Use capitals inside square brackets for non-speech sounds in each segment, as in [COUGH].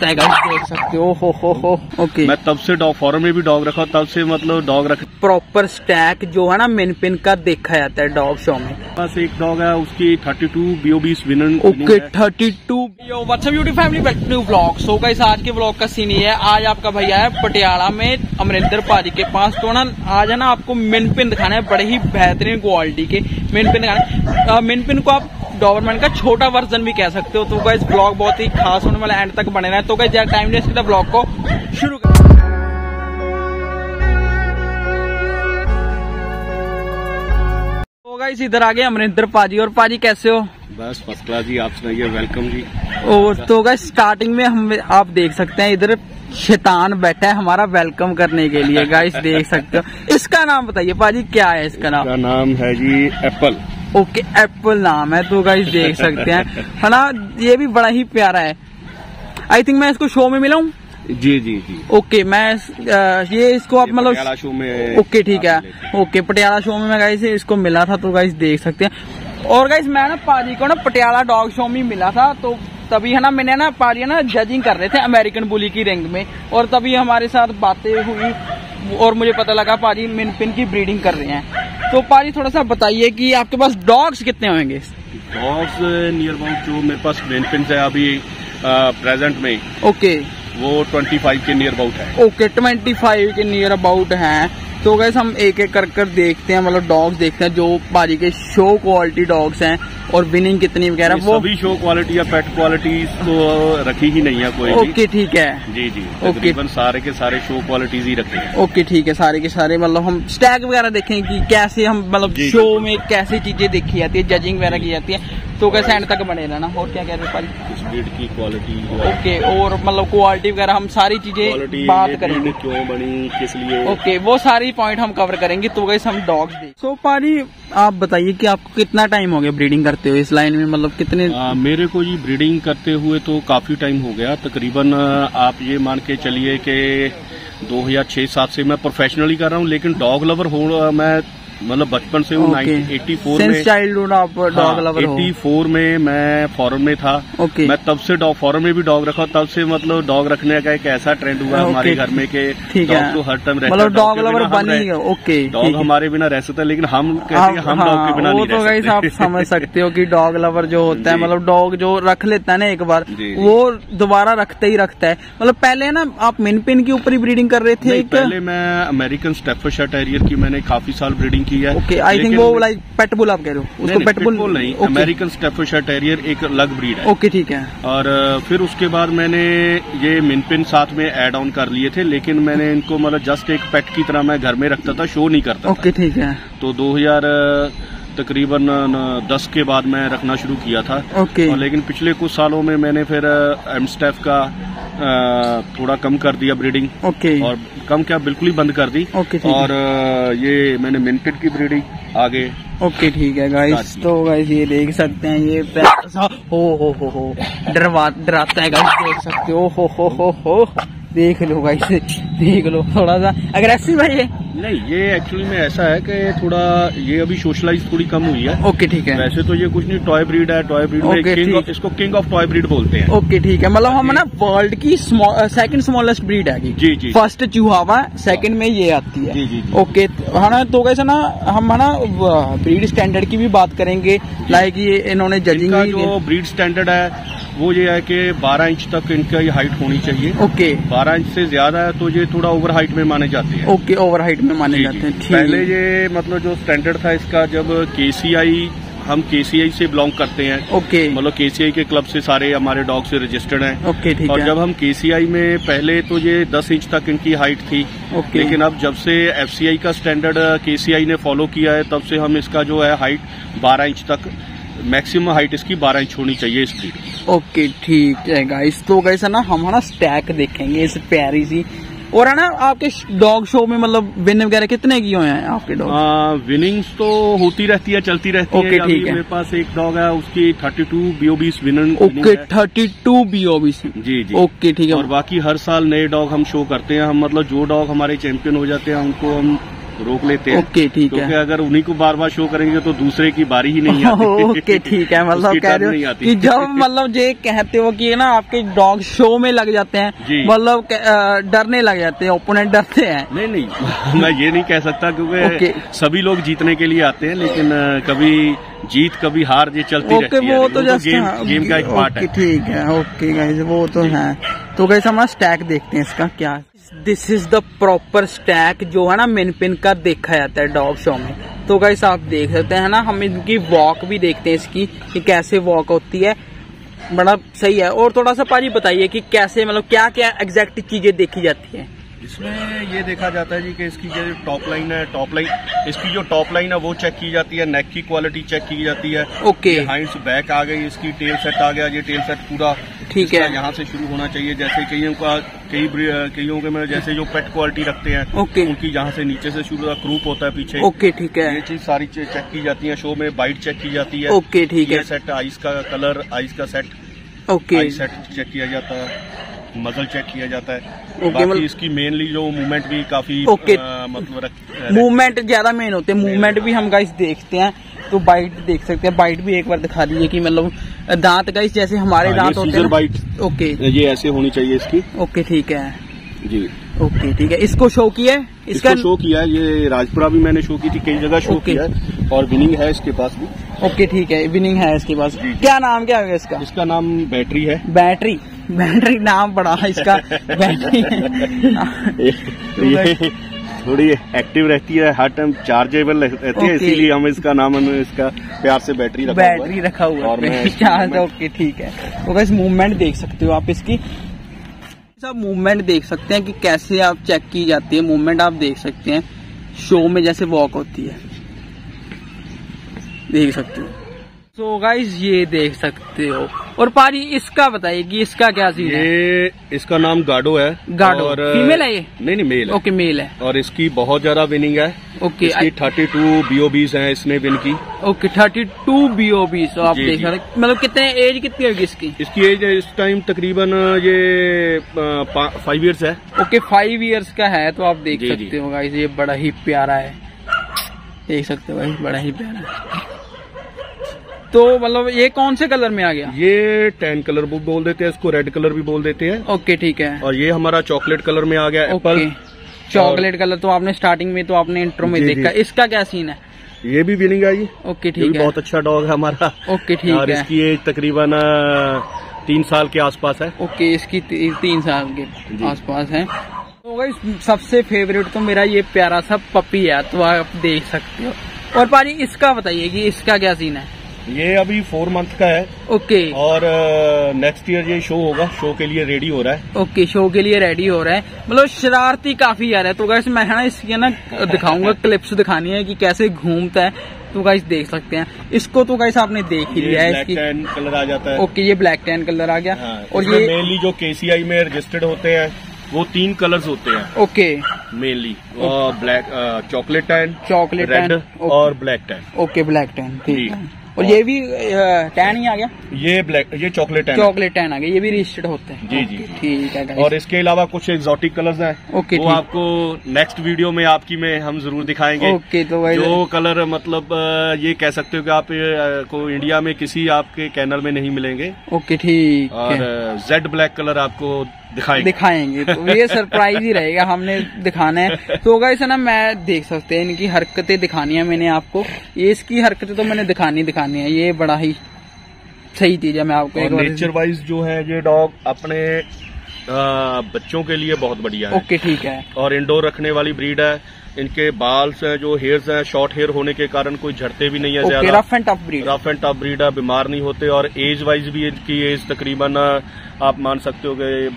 डराता है देख सकते हो हो हो हो। ओके मैं तब से डॉग फॉरम में भी डॉग रखा तब से मतलब डॉग रख प्रॉपर स्टैक जो है ना मिन पिन का देखा जाता है डॉग शो में। पास एक डॉग है उसकी thirty two BOB विनन okay thirty two YouTube family back to vlog so guys आज के व्लॉग का सीन ये है। आज आपका भैया है पटियाला में अमरिंदर पाजी के पास। तो ना आज है ना आपको मिन पिन दिखाना है बड़े ही बेहतरीन क्वालिटी के। मिन पिन दिखाना मिन पिन को आप डॉबरमैन का छोटा वर्जन भी कह सकते हो। तो गाइस ब्लॉग बहुत ही खास होने वाला एंड तक बने रहे। तो गाइस ज़्यादा टाइम वेस्ट ब्लॉग को शुरू कर तो गाइस इधर आ गए अमरिंदर पाजी। और पाजी कैसे हो? बस फ़र्स्ट क्लास जी आप सुनाइए वेलकम जी। और तो गाइस स्टार्टिंग में हम आप देख सकते हैं इधर शैतान बैठा है हमारा वेलकम करने के लिए। [LAUGHS] गाइस देख सकते हो। इसका नाम बताइए पाजी क्या है इसका नाम? का नाम है जी एप्पल ओके एप्पल नाम है तो गाइस देख सकते हैं। है ना ये भी बड़ा ही प्यारा है। आई थिंक मैं इसको शो में मिला हूँ? जी जी जी। ओके मैं ये इसको आप मतलब शो में ओके ठीक है। ओके पटियाला शो में मैं गाइस इसको मिला था तो गाइस देख सकते हैं। और गाइस मैं ना पाजी को ना पटियाला डॉग शो में मिला था तो तभी है ना मैंने ना पाजी ना जजिंग कर रहे थे अमेरिकन बुली की रिंग में। और तभी हमारे साथ बातें हुई। और मुझे पता लगा पाजी मिन पिन की ब्रीडिंग कर रहे हैं। तो पाजी थोड़ा सा बताइए कि आपके पास डॉग्स कितने होंगे? डॉग्स नियर अबाउट जो मेरे पास मिनपिन है अभी प्रेजेंट में ओके वो 25 के नियर अबाउट है। ओके ट्वेंटी फाइव के नियर अबाउट हैं। तो गैस हम एक एक कर कर देखते हैं मतलब डॉग्स देखते हैं जो बाजी के शो क्वालिटी डॉग्स हैं और विनिंग कितनी वगैरह वो सभी शो क्वालिटी या पेट क्वालिटी तो रखी ही नहीं है कोई ओके ठीक है। जी जी। ओके। सारे के सारे शो क्वालिटीज ही रखे हैं। ओके ठीक है सारे के सारे मतलब हम स्टैग वगैरह देखें कि कैसे हम मतलब शो में कैसे चीज़ें देखी जाती है जजिंग वगैरह की जाती है। तो कैसे एंड तक बने रहना? और क्या कह रहे हो पाजी? ब्रीड की क्वालिटी ओके और मतलब क्वालिटी वगैरह हम सारी चीज़ें बात करेंगे। क्यों बनी किस लिए? ओके वो सारी पॉइंट हम कवर करेंगे तो गैस हम डॉग्स देख सो पारी आप बताइए कि आपको कितना टाइम हो गया ब्रीडिंग करते हुए? इस लाइन में मतलब कितने आ, मेरे को जी ब्रीडिंग करते हुए तो काफ़ी टाइम हो गया। तकरीबन आप ये मान के चलिए कि 2006-7 से मैं प्रोफेशनली कर रहा हूँ लेकिन डॉग लवर हो मैं मतलब बचपन से हूँ 1984 सिंस में चाइल्डहुड आप डॉग लवर हो। 84 में मैं फॉरन में था। ओके मैं तब से डॉग फॉरन में भी डॉग रखा तब से मतलब डॉग रखने का एक ऐसा ट्रेंड हुआ हमारे घर में कि है। डॉग तो हर टाइम रहता मतलब डॉग लवर बिना ही। ओके डॉग हमारे बिना रह सकता है लेकिन हम कहते हम हाँ, डॉग के बिना नहीं तो रह आप समझ सकते हो कि डॉग लवर जो होता है मतलब डॉग जो रख लेता है ना एक बार। वो दोबारा रखता ही रखता है। मतलब पहले ना आप मिनपिन के ऊपर ही ब्रीडिंग कर रहे थे पहले मैं अमेरिकन स्टेफर्डशायर टेरियर की मैंने काफ़ी साल ब्रीडिंग की है ओके आई थिंक वो लाइक पेटबुल आप कह रहे हो। उसको पेटबुल नहीं अमेरिकन स्टेफर्डशायर टेरियर एक अलग ब्रीड है। ओके ठीक है। और फिर उसके बाद मैंने ये मिनपिन साथ में एड ऑन कर लिए थे लेकिन मैंने इनको मतलब जस्ट एक पेट की तरह मैं घर में रखता था शो नहीं करता ओके ठीक है। तो 2000 तकरीबन 10 के बाद मैं रखना शुरू किया था। ओके लेकिन पिछले कुछ सालों में मैंने फिर एमस्टेफ का थोड़ा कम कर दिया ब्रीडिंग ओके और कम क्या बिल्कुल ही बंद कर दी। ओके और ये मैंने मिनपिट की ब्रीडिंग आगे। ओके ठीक है गाइस तो गाइस ये देख सकते हैं ये पैसा हो हो हो हो। डरवा डराता है गाइस देख सकते हो। हो हो हो हो। देख लो गाइस देख लो थोड़ा सा। अग्रेसिव है ये? नहीं ये एक्चुअली में ऐसा है कि थोड़ा ये अभी सोशलाइज थोड़ी कम हुई है। ओके ठीक है। वैसे तो ये कुछ नहीं टॉय ब्रीड है टॉय ब्रीड में किंग इसको किंग ऑफ़ टॉय ब्रीड बोलते हैं। ओके ठीक है। मतलब हम ना वर्ल्ड की सेकंड स्मॉलेस्ट ब्रीड है जी, जी। फ़र्स्ट चूहावा सेकंड में ये आती है। जी, जी, जी। ओके है ना तो कैसे ना हम है ना ब्रीड स्टैंडर्ड की भी बात करेंगे। लाइक ये इन्होंने जजिंग जो ब्रीड स्टैंडर्ड है वो ये है कि 12 इंच तक इनका ये हाइट होनी चाहिए। ओके। 12 इंच से ज़्यादा है तो ये थोड़ा ओवर हाइट में माने जाते हैं। ओके ओवर हाइट में माने जाते हैं। पहले ये मतलब जो स्टैंडर्ड था इसका जब केसीआई हम केसीआई से बिलोंग करते हैं। ओके। मतलब केसीआई के क्लब से सारे हमारे डॉग से रजिस्टर्ड हैं। ओके ठीक और जब हम केसीआई में पहले तो ये 10 इंच तक इनकी हाइट थी। ओके। लेकिन अब जब से एफसीआई का स्टैंडर्ड केसीआई ने फॉलो किया है तब से हम इसका जो है हाइट 12 इंच तक मैक्सिमम हाइट इसकी 12 इंच होनी चाहिए इस ब्रीड की ओके ठीक है गाइस तो गाइस है ना हम है ना स्टैक देखेंगे इस प्यारी सी। और है ना आपके डॉग शो में मतलब विन वगैरह कितने की हुए हैं आपके डॉग विनिंग्स तो होती रहती है चलती रहती ओके, है ठीक है। मेरे पास एक डॉग है उसकी thirty 32 BOB विनन okay thirty two B O G जी। ओके ठीक है। और बाकी हर साल नए डॉग हम शो करते हैं। हम मतलब जो डॉग हमारे चैंपियन हो जाते हैं उनको हम रोक लेते हैं। ओके ठीक है। अगर उन्हीं को बार बार शो करेंगे तो दूसरे की बारी ही नहीं आती। ओके ठीक है मतलब कह रहे हो कि जब मतलब ये कहते हो कि ना आपके डॉग शो में लग जाते हैं मतलब डरने लग जाते हैं ओपोनेंट डरते हैं। नहीं नहीं मैं ये नहीं कह सकता क्योंकि सभी लोग जीतने के लिए आते हैं लेकिन कभी जीत कभी हार ये चलती रहती है। वो तो जस्ट गेम, गेम का एक पार्ट है। ठीक है ओके गाइस वो तो है। तो गाइस हमारा स्टैक देखते हैं इसका क्या this is the proper stack जो है ना मिन पिन का देखा जाता है डॉग शो में। तो गाइस आप देख सकते हैं ना हम इनकी वॉक भी देखते हैं इसकी कि कैसे वॉक होती है। बड़ा सही है। और थोड़ा सा पाजी बताइए कि कैसे मतलब क्या क्या एग्जैक्ट चीज़ें देखी जाती है? इसमें ये देखा जाता है जी कि इसकी जो टॉप लाइन है टॉप लाइन इसकी जो टॉप लाइन है वो चेक की जाती है नेक की क्वालिटी चेक की जाती है। ओके हाइंड्स बैक आ गई इसकी टेल सेट आ गया ये टेल सेट पूरा ठीक है। यहाँ से शुरू होना चाहिए जैसे कईयों का कई कईयों के में जैसे जो पेट क्वालिटी रखते हैं ओके। उनकी यहाँ से नीचे से शुरू क्रूप होता है पीछे। ओके ठीक है। ये चीज़ सारी चीज़ चेक की जाती है शो में बाइट चेक की जाती है। ओके ठीक है। सेट आइस का कलर आइस का सेट ओके। सेट चेक किया जाता है मजल चेक किया जाता है। ओके, बाकी मतलब- इसकी मेनली जो मूवमेंट भी काफ़ी ओके। अ, मतलब मूवमेंट ज़्यादा मेन होते हैं मूवमेंट भी हम गाइस देखते हैं। तो बाइट देख सकते हैं। बाइट भी एक बार दिखा दीजिए कि मतलब दांत गाइस जैसे हमारे हाँ, दांत होते हैं बाइट ओके ये ऐसे होनी चाहिए इसकी। ओके ठीक है। जी। ओके ठीक है। इसको शो किया है? इसका शो किया है ये राजपुरा भी मैंने शो की थी कई जगह शो। किया है। और विनिंग है इसके पास भी। ओके ठीक है। विनिंग है इसके पास। क्या नाम क्या है इसका? इसका नाम बैटरी है। बैटरी बैटरी नाम बड़ा है इसका। [LAUGHS] बैटरी ये [LAUGHS] थोड़ी एक्टिव रहती है हर टाइम चार्जेबल रहती है इसीलिए हम इसका नाम इसका प्यार से बैटरी रखा हुआ है। बैटरी रखा हुआ और मैं [LAUGHS] चार्ज ओके ठीक है। तो बस मूवमेंट देख सकते हो आप इसकी। सब मूवमेंट देख सकते हैं कि कैसे आप चेक की जाती है। मूवमेंट आप देख सकते हैं। शो में जैसे वॉक होती है। देख सकते हो। सो गाइस ये देख सकते हो। और पारी इसका बताइए कि इसका क्या सीन है? ये इसका नाम गाडो है। गाडो। और फीमेल है ये? नहीं नहीं मेल है। ओके मेल है। और इसकी बहुत ज़्यादा विनिंग है। ओके इसकी थर्टी टू बीओबीज है इसने विन की। Okay thirty two B O B आप देख। सकते हैं। मतलब कितने एज कितनी होगी इसकी? इसकी एज इस टाइम तकरीबन ये फाइव इयर्स है। ओके फाइव ईयर्स का है तो आप देख सकते हो गाइस ये बड़ा ही प्यारा है। देख सकते हो भाई बड़ा ही प्यारा है। तो मतलब ये कौन से कलर में आ गया? ये टेन कलर बोल देते हैं इसको रेड कलर भी बोल देते हैं। ओके ठीक है। और ये हमारा चॉकलेट कलर में आ गया एप्पल ओके चॉकलेट कलर तो आपने स्टार्टिंग में तो आपने इंट्रो में देखा। इसका क्या सीन है? ये भी विनिंग आई। ओके ठीक है। बहुत अच्छा डॉग है हमारा। ओके ठीक और है। इसकी एज तकरीबन तीन साल के आसपास है। ओके इसकी ती, तीन साल के। आसपास है। तो भाई सबसे फेवरेट तो मेरा ये प्यारा सा पपी है तो आप देख सकते हो। और पारी इसका बताइए कि इसका क्या सीन है? ये अभी फोर मंथ का है। ओके। और नेक्स्ट ईयर ये शो होगा। शो के लिए रेडी हो रहा है। ओके शो के लिए रेडी हो रहा है। मतलब शरारती काफ़ी आ रहा है। तो गाइस मैं है ना इसकी ना दिखाऊँगा [LAUGHS] क्लिप्स दिखानी है कि कैसे घूमता है। तो गाइस देख सकते हैं। इसको तो गाइस आपने देख ही लिया है ब्लैक इसकी। टैन कलर आ जाता है। ओके ये ब्लैक टैन कलर आ गया। हाँ, और ये मेनली जो केसीआई में रजिस्टर्ड होते हैं वो तीन कलर्स होते हैं। Okay. Mainly black chocolate tan chocolate red tan और black tan okay black tan ठीक है। और ये भी टैन ही आ गया? ये ब्लैक ये चॉकलेट टैन चॉकलेट टैन आ गया ये भी रजिस्टर्ड होते हैं। जी, जी, ठीक है और इसके अलावा कुछ एक्सोटिक कलर्स हैं। ओके, वो आपको नेक्स्ट वीडियो में आपकी में हम ज़रूर दिखाएँगे। ओके तो भाई जो कलर मतलब ये कह सकते हो कि आप को इंडिया में किसी आपके कैनल में नहीं मिलेंगे। ओके ठीक और जेड ब्लैक कलर आपको दिखाएँगे। दिखाएँगे। तो ये सरप्राइज़ ही रहेगा हमने दिखाना है। तो होगा है ना मैं देख सकते हैं इनकी हरकतें दिखानी है मैंने आपको। ये इसकी हरकतें तो मैंने दिखानी दिखानी है ये बड़ा ही सही चीज़ है मैं आपको एक नेचर वाइज जो है ये डॉग अपने अ, बच्चों के लिए बहुत बढ़िया है। ओके ठीक है। और इंडोर रखने वाली ब्रीड है। इनके बाल्स हैं जो हेयर्स हैं शॉर्ट हेयर होने के कारण कोई झड़ते भी नहीं है ओके ज़्यादा। Rough and tough breed rough and tough breed है बीमार नहीं होते। और एज वाइज भी इनकी एज तकरीबन आप मान सकते हो कि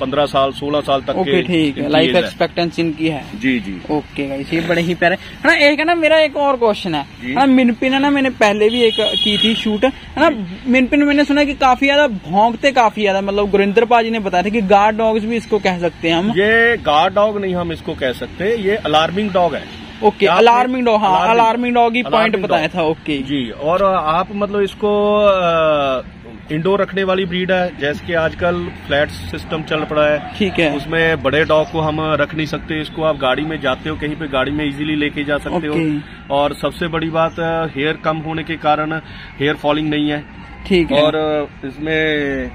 पंद्रह साल सोलह साल तक ओके ठीक है। लाइफ। एक्सपेक्टेंसी इनकी है। जी जी। ओके गाइस ये बड़े ही प्यारे। है ना एक है ना मेरा एक और क्वेश्चन है। ना मिनपिन है ना मैंने पहले भी एक की थी शूट है ना मिनपिन मैंने सुना कि काफ़ी ज़्यादा भौंकते काफ़ी ज़्यादा मतलब गुरिंदर पाजी ने बताया था कि गार्ड डॉग्स भी इसको कह सकते हैं हम। ये गार्ड डॉग नहीं हम इसको कह सकते ये अलार्मिंग डॉग है। ओके अलार्मिंग डॉग हाँ अलार्मिंग डॉग ही पॉइंट बताया था ओके जी और आप मतलब इसको इंडोर रखने वाली ब्रीड है जैसे कि आजकल फ्लैट सिस्टम चल पड़ा है। ठीक है। उसमें बड़े डॉग को हम रख नहीं सकते इसको आप गाड़ी में जाते हो कहीं पे गाड़ी में इजीली लेके जा सकते हो। और सबसे बड़ी बात हेयर कम होने के कारण हेयर फॉलिंग नहीं है। ठीक है। और इसमें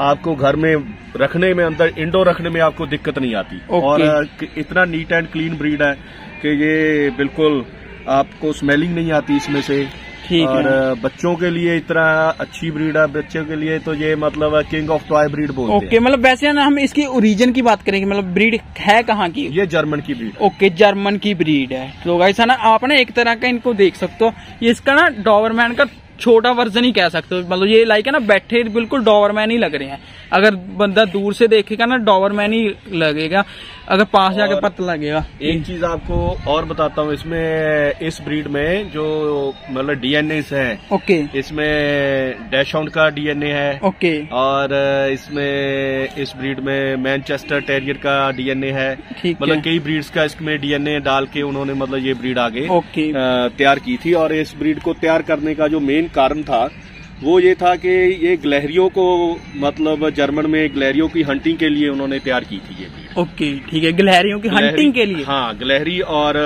आपको घर में रखने में अंदर इंडोर रखने में आपको दिक्कत नहीं आती। और इतना नीट एंड क्लीन ब्रीड है कि ये बिल्कुल आपको स्मेलिंग नहीं आती इसमें से। ठीक और बच्चों के लिए इतना अच्छी ब्रीड है बच्चों के लिए तो ये मतलब किंग ऑफ़ टॉय ब्रीड बोलते ओके मतलब वैसे ना हम इसकी ओरिजिन की बात करेंगे मतलब ब्रीड है कहाँ की? ये जर्मन की ब्रीड ओके जर्मन की ब्रीड है। तो गाइस है ना आप ना एक तरह का इनको देख सकते हो। ये इसका ना डॉवरमैन का छोटा वर्जन ही कह सकते हो। मतलब ये लाइक है ना बैठे बिल्कुल डॉवरमैन ही लग रहे हैं। अगर बंदा दूर से देखेगा ना डॉवरमैन ही लगेगा। अगर पास जाके पता लगेगा। एक चीज़ आपको और बताता हूँ इसमें इस ब्रीड में जो मतलब डीएनए है ओके। इसमें डैशाउंड का डीएनए है। ओके। और इसमें इस ब्रीड में मैनचेस्टर टेरियर का डीएनए है। मतलब कई ब्रीड्स का इसमें डीएनए डाल के उन्होंने मतलब ये ब्रीड आगे तैयार की थी। और इस ब्रीड को तैयार करने का जो मेन कारण था वो ये था कि ये ग्लहरियों को मतलब जर्मन में ग्लहरियों की हंटिंग के लिए उन्होंने तैयार की थी ये ओके ठीक है। गिलहरियों की हंटिंग के लिए? हाँ गिलहरी और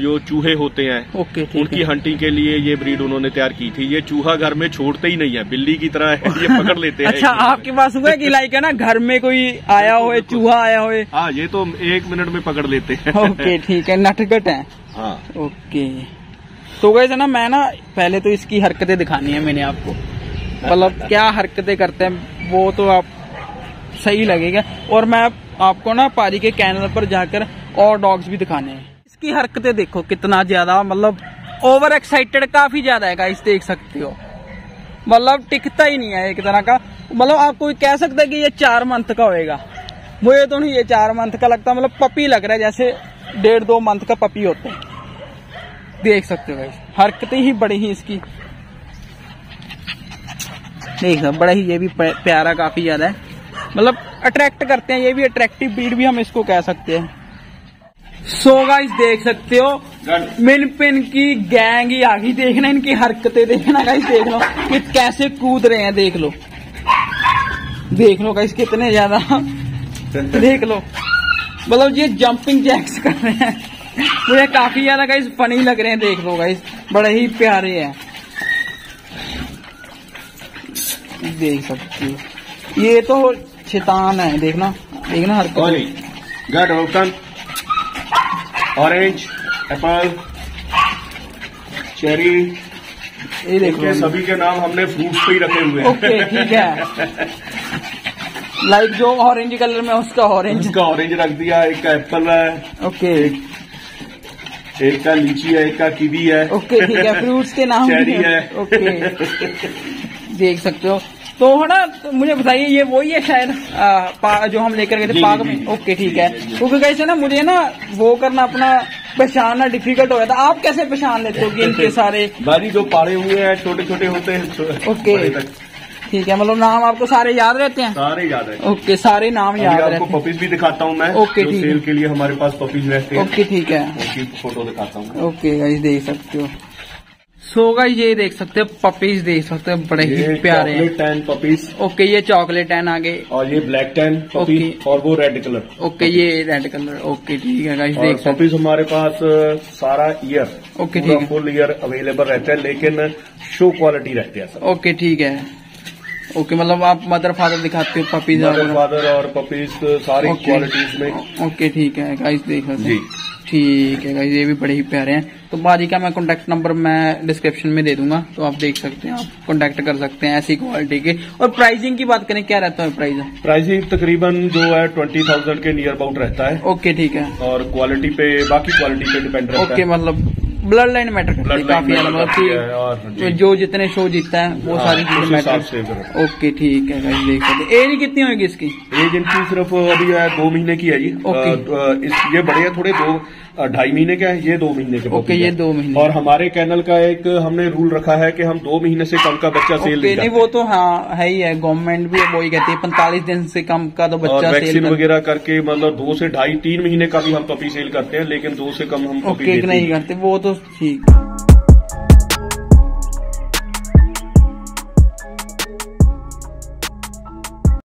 जो चूहे होते हैं। ओके उनकी है। हंटिंग के लिए ये ब्रीड उन्होंने तैयार की थी। ये चूहा घर में छोड़ते ही नहीं है बिल्ली की तरह है ये पकड़ लेते हैं। अच्छा आपके पास हुआ कि लाइक है ना घर में कोई आया हो चूहा आया हो हाँ ये तो एक मिनट में पकड़ लेते हैं। ओके ठीक है नटखट है। हाँ। ओके। तो गए ना मैं ना पहले तो इसकी हरकतें दिखानी है मैंने आपको। मतलब क्या हरकतें करते हैं वो तो आप सही लगेगा। और मैं आपको ना पारी के कैनल पर जाकर और डॉग्स भी दिखाने हैं। इसकी हरकतें देखो कितना ज़्यादा मतलब ओवर एक्साइटेड काफ़ी ज़्यादा है गाइस देख सकते हो। मतलब टिकता ही नहीं है एक तरह का। मतलब आप कोई कह सकता है कि ये चार मंथ का होएगा। मुझे तो नहीं, ये चार मंथ का लगता मतलब पपी लग रहा है, जैसे डेढ़ दो मंथ का पपी होते हैं। देख सकते हो गाइस हरकतें ही बड़ी ही इसकी। देख सकते बड़ा ही ये भी प्यारा काफ़ी ज़्यादा है। मतलब अट्रैक्ट करते हैं, ये भी अट्रैक्टिव ब्रीड भी हम इसको कह सकते हैं। सो so गाइस देख सकते हो? मिन पिन की गैंग ही आ गई। देखना इनकी हरकतें, देखना गाइस देख लो। कि कैसे कूद रहे हैं, देख लो। देख लो गाइस कितने ज़्यादा। देख लो। मतलब ये जंपिंग जैक्स कर रहे हैं। मुझे काफ़ी ज़्यादा गाइस फनी लग रहे हैं, देख लो गाइस बड़े ही प्यारे हैं। देख सकते हो। ये तो शैतान है देखना देखना हरकत Ollie, got open. Orange, apple, cherry. ये देख। सभी के नाम हमने फ्रूट्स पे ही रखे हुए हैं। ओके ठीक है। लाइक जो ऑरेंज कलर में उसका ऑरेंज इसका ऑरेंज रख दिया एक का एप्पल है ओके। एक का लीची है एक का कीवी है। ओके ठीक है फ्रूट्स के नाम चेरी है। ओके। [LAUGHS] देख सकते हो। तो है ना तो मुझे बताइए ये वही है शायद आ, जो हम लेकर गए थे जी, पार्क में? ओके ठीक है। क्योंकि कैसे ना मुझे ना वो करना अपना पहचानना डिफ़िकल्ट हो गया था। आप कैसे पहचान लेते हो कि इनके [LAUGHS] सारे? बारी जो पाड़े हुए हैं छोटे छोटे होते हैं ओके। ठीक है मतलब नाम आपको सारे याद रहते हैं? सारे याद है। ओके सारे नाम याद आपको रहते हैं। पपीज भी दिखाता हूँ मैं ओके, ठीक है। सेल के लिए हमारे पास पपीज रहते हैं। ओके ठीक है। फ़ोटो दिखाता हूँ ओके देख सकते हो। सो गाइस ये देख सकते हो पपीज देख सकते हो बड़े ही प्यारे हैं। चॉकलेट टैन पपीज ओके ये चॉकलेट एन आगे। और ये ब्लैक टैन पपी ओके। और वो रेड कलर ओके ये रेड कलर ओके ठीक है गाइस देख सकते पपीज हमारे पास सारा ईयर ओके, ठीक है। फुल ईयर अवेलेबल रहता है लेकिन शो क्वालिटी रहते हैं ओके ठीक है। ओके okay, मतलब आप मदर फादर दिखाते हो पपीज मदर फादर और पपीज सारी। क्वालिटीज में। ओके ठीक है गाइस देख सकते हो। ठीक है भाई ये भी बड़े ही प्यारे हैं। तो बाजी का मैं कॉन्टेक्ट नंबर मैं डिस्क्रिप्शन में दे दूँगा तो आप देख सकते हैं आप कॉन्टेक्ट कर सकते हैं ऐसी क्वालिटी के। और प्राइसिंग की बात करें क्या रहता है प्राइस प्राइसिंग तकरीबन जो है ट्वेंटी थाउज़ेंड के नियर अबाउट रहता है। ओके ठीक है। और क्वालिटी पे बाकी क्वालिटी पे डिपेंड रहता ओके मतलब ब्लड लाइन मैटर करती है काफ़ी मतलब कि जो जितने शो जीतता है वो हाँ, सारी चीज़ें मैटर ओके ठीक है गाइस देख सकते एज कितनी होगी इसकी? एज इनकी सिर्फ़ अभी है दो महीने की है ओके। अ, इस ये बड़े हैं थोड़े दो ढाई महीने का है ये दो महीने के ओके, ये दो महीने। और हमारे कैनल का एक हमने रूल रखा है कि हम दो महीने से कम का बच्चा सेल नहीं वो तो हाँ है ही है गवर्नमेंट भी वही कहती है पैंतालीस दिन से कम का तो बच्चा सेल वैक्सीन वगैरह करके मतलब दो से ढाई तीन महीने का भी हम पपी सेल करते हैं लेकिन दो से कम हम पपी नहीं करते वो तो besos.